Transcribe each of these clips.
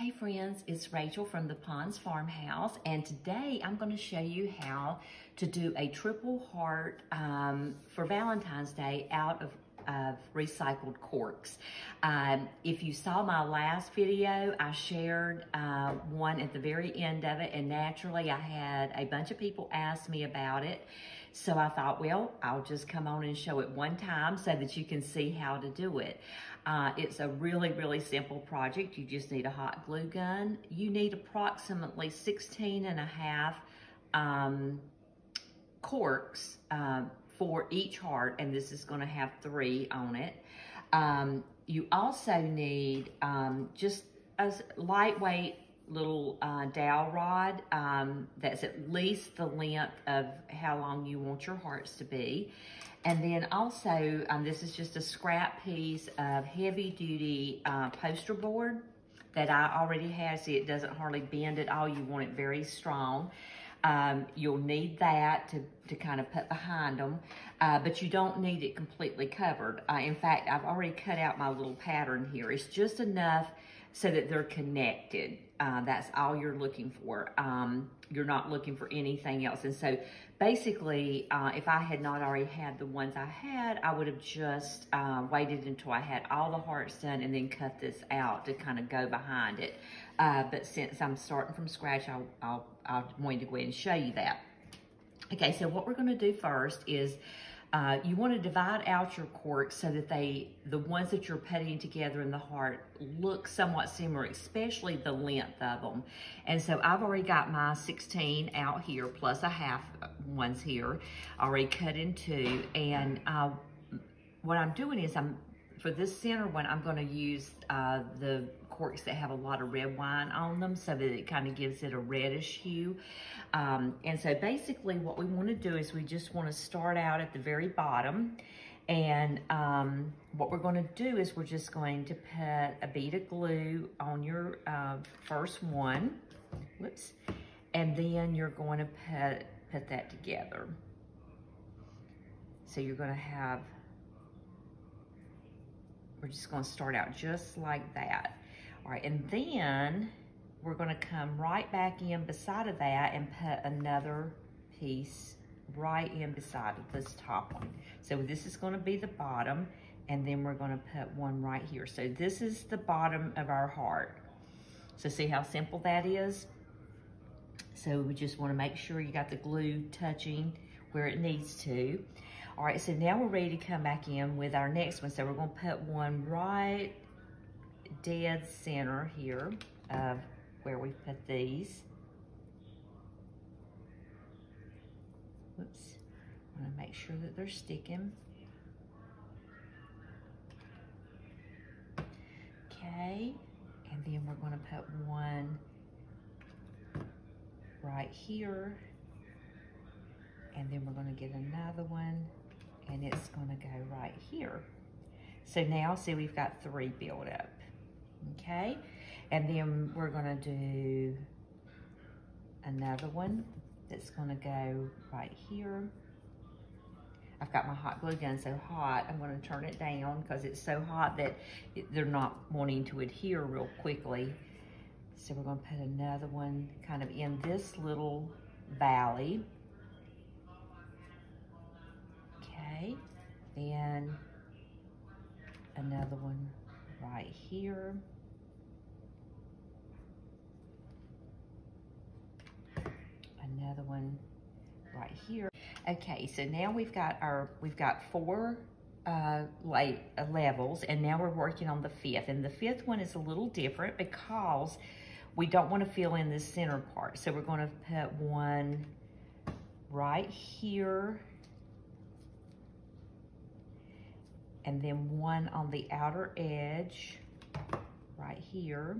Hey friends, it's Rachel from the Ponds Farmhouse and today I'm going to show you how to do a triple heart um, for Valentine's Day out of of recycled corks. Um, if you saw my last video, I shared uh, one at the very end of it and naturally I had a bunch of people ask me about it. So I thought, well, I'll just come on and show it one time so that you can see how to do it. Uh, it's a really, really simple project. You just need a hot glue gun. You need approximately 16 and a half um, corks uh, for each heart, and this is gonna have three on it. Um, you also need um, just a lightweight little uh, dowel rod um, that's at least the length of how long you want your hearts to be. And then also, um, this is just a scrap piece of heavy duty uh, poster board that I already have. See, it doesn't hardly bend at all. You want it very strong. Um, you'll need that to, to kind of put behind them, uh, but you don't need it completely covered. Uh, in fact, I've already cut out my little pattern here. It's just enough so that they're connected. Uh, that's all you're looking for. Um, you're not looking for anything else. And so basically, uh, if I had not already had the ones I had, I would have just uh, waited until I had all the hearts done and then cut this out to kind of go behind it. Uh, but since I'm starting from scratch, I'll, I'll, I'm going to go ahead and show you that. Okay, so what we're gonna do first is uh, you want to divide out your corks so that they, the ones that you're putting together in the heart look somewhat similar, especially the length of them. And so I've already got my 16 out here, plus a half ones here, already cut in two. And uh, what I'm doing is I'm, for this center one, I'm gonna use uh, the corks that have a lot of red wine on them so that it kind of gives it a reddish hue. Um, and so basically what we want to do is we just want to start out at the very bottom and um, what we're going to do is we're just going to put a bead of glue on your uh, first one. Whoops. And then you're going to put, put that together. So you're going to have, we're just going to start out just like that. All right, and then we're gonna come right back in beside of that and put another piece right in beside of this top one. So this is gonna be the bottom, and then we're gonna put one right here. So this is the bottom of our heart. So see how simple that is? So we just wanna make sure you got the glue touching where it needs to. All right, so now we're ready to come back in with our next one. So we're gonna put one right dead center here of where we put these. Whoops. I want to make sure that they're sticking. Okay. And then we're going to put one right here. And then we're going to get another one. And it's going to go right here. So now, see, we've got three built up okay? And then we're gonna do another one that's gonna go right here. I've got my hot glue gun so hot, I'm gonna turn it down because it's so hot that it, they're not wanting to adhere real quickly. So we're gonna put another one kind of in this little valley. Okay, then another one right here. Another one right here. Okay, so now we've got our, we've got four uh, uh, levels, and now we're working on the fifth. And the fifth one is a little different because we don't want to fill in this center part. So we're going to put one right here and then one on the outer edge right here.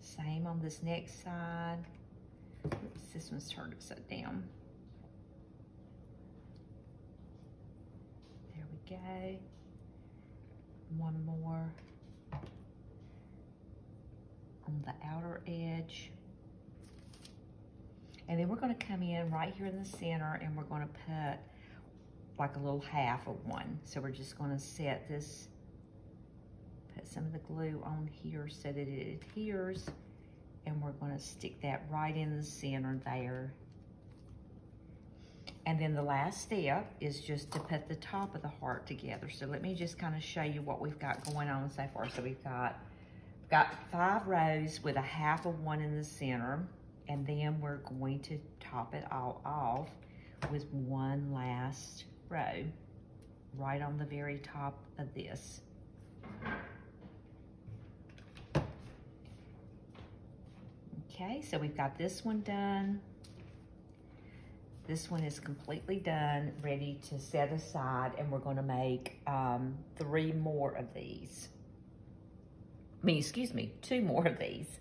Same on this next side. Oops, this one's turned upside down. There we go. One more on the outer edge. And then we're gonna come in right here in the center and we're gonna put like a little half of one. So we're just gonna set this, put some of the glue on here so that it adheres. And we're gonna stick that right in the center there. And then the last step is just to put the top of the heart together. So let me just kind of show you what we've got going on so far. So we've got, got five rows with a half of one in the center. And then we're going to top it all off with one last row right on the very top of this. Okay, so we've got this one done. This one is completely done, ready to set aside, and we're gonna make um, three more of these. I mean, excuse me, two more of these.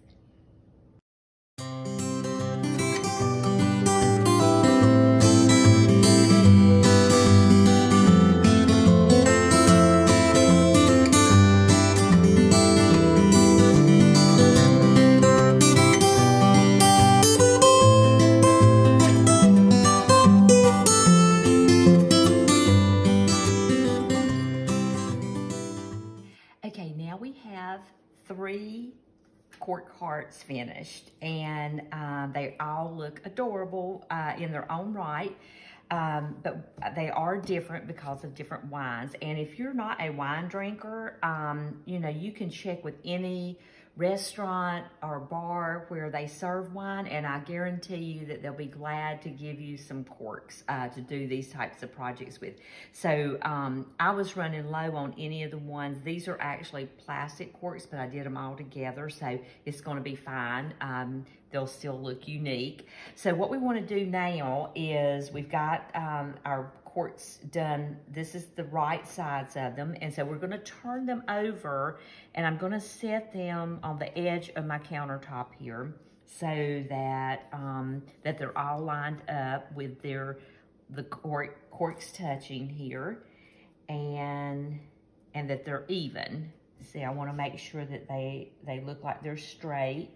Cork hearts finished and um, they all look adorable uh, in their own right. Um, but they are different because of different wines. And if you're not a wine drinker, um, you know, you can check with any restaurant or bar where they serve wine, and I guarantee you that they'll be glad to give you some corks uh, to do these types of projects with. So um, I was running low on any of the ones. These are actually plastic corks, but I did them all together, so it's gonna be fine. Um, they'll still look unique. So what we wanna do now is we've got um, our corks done. This is the right sides of them. And so we're gonna turn them over and I'm gonna set them on the edge of my countertop here so that, um, that they're all lined up with their, the cork, corks touching here and, and that they're even. See, I wanna make sure that they, they look like they're straight.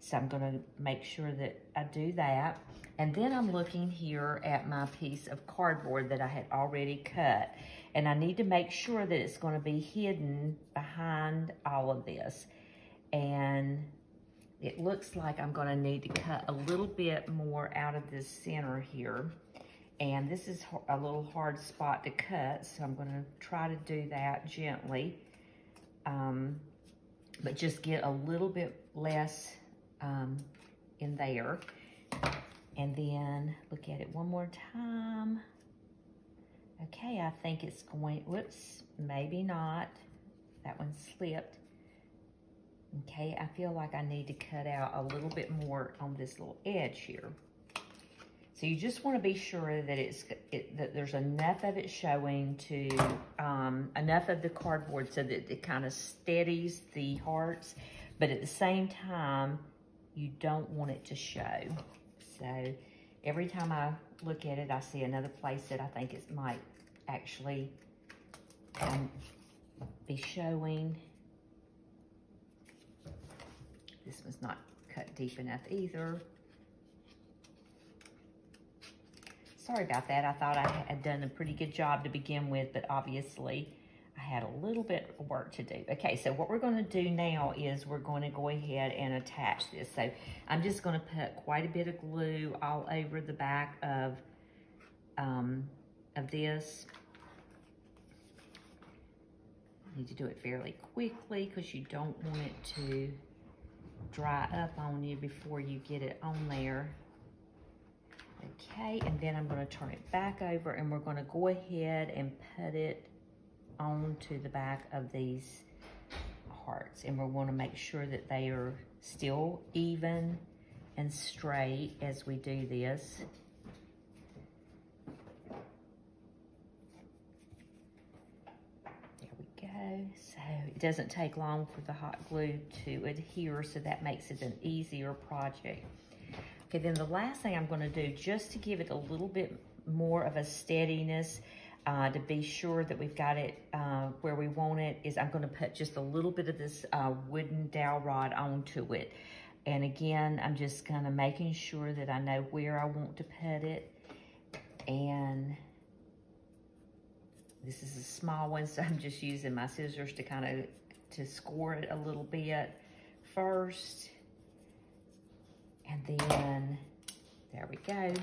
So I'm gonna make sure that I do that. And then I'm looking here at my piece of cardboard that I had already cut. And I need to make sure that it's gonna be hidden behind all of this. And it looks like I'm gonna need to cut a little bit more out of this center here. And this is a little hard spot to cut, so I'm gonna try to do that gently. Um, but just get a little bit less um, in there. And then look at it one more time. Okay, I think it's going, whoops, maybe not. That one slipped. Okay, I feel like I need to cut out a little bit more on this little edge here. So you just want to be sure that it's it, that there's enough of it showing to um, enough of the cardboard so that it kind of steadies the hearts, but at the same time, you don't want it to show. So every time I look at it, I see another place that I think it might actually um, be showing. This one's not cut deep enough either. Sorry about that. I thought I had done a pretty good job to begin with, but obviously I had a little bit of work to do. Okay, so what we're gonna do now is we're gonna go ahead and attach this. So I'm just gonna put quite a bit of glue all over the back of, um, of this. Need to do it fairly quickly because you don't want it to dry up on you before you get it on there. Okay, and then I'm gonna turn it back over and we're gonna go ahead and put it onto the back of these hearts. And we wanna make sure that they are still even and straight as we do this. There we go. So it doesn't take long for the hot glue to adhere, so that makes it an easier project. Okay, then the last thing I'm gonna do, just to give it a little bit more of a steadiness, uh, to be sure that we've got it uh, where we want it, is I'm gonna put just a little bit of this uh, wooden dowel rod onto it. And again, I'm just kind of making sure that I know where I want to put it. And this is a small one, so I'm just using my scissors to kind of to score it a little bit first. And then, there we go.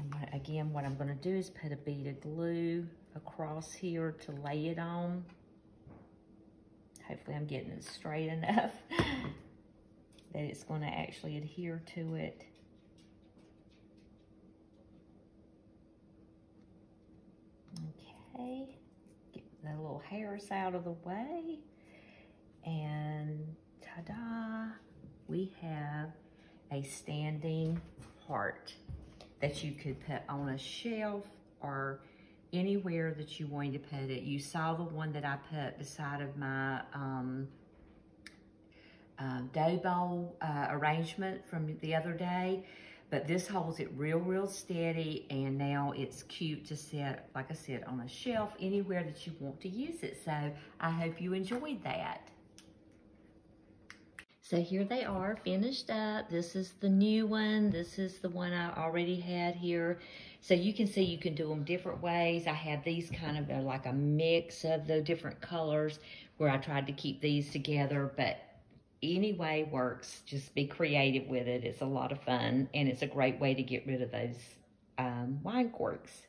And what, again, what I'm gonna do is put a bead of glue across here to lay it on. Hopefully I'm getting it straight enough that it's gonna actually adhere to it. Okay, get the little hairs out of the way. And ta-da, we have a standing heart that you could put on a shelf or anywhere that you wanted to put it. You saw the one that I put beside of my um, uh, dough bowl uh, arrangement from the other day. But this holds it real, real steady, and now it's cute to set, like I said, on a shelf, anywhere that you want to use it. So I hope you enjoyed that. So here they are, finished up. This is the new one. This is the one I already had here. So you can see you can do them different ways. I have these kind of uh, like a mix of the different colors where I tried to keep these together, but any way works. Just be creative with it. It's a lot of fun, and it's a great way to get rid of those um, wine corks.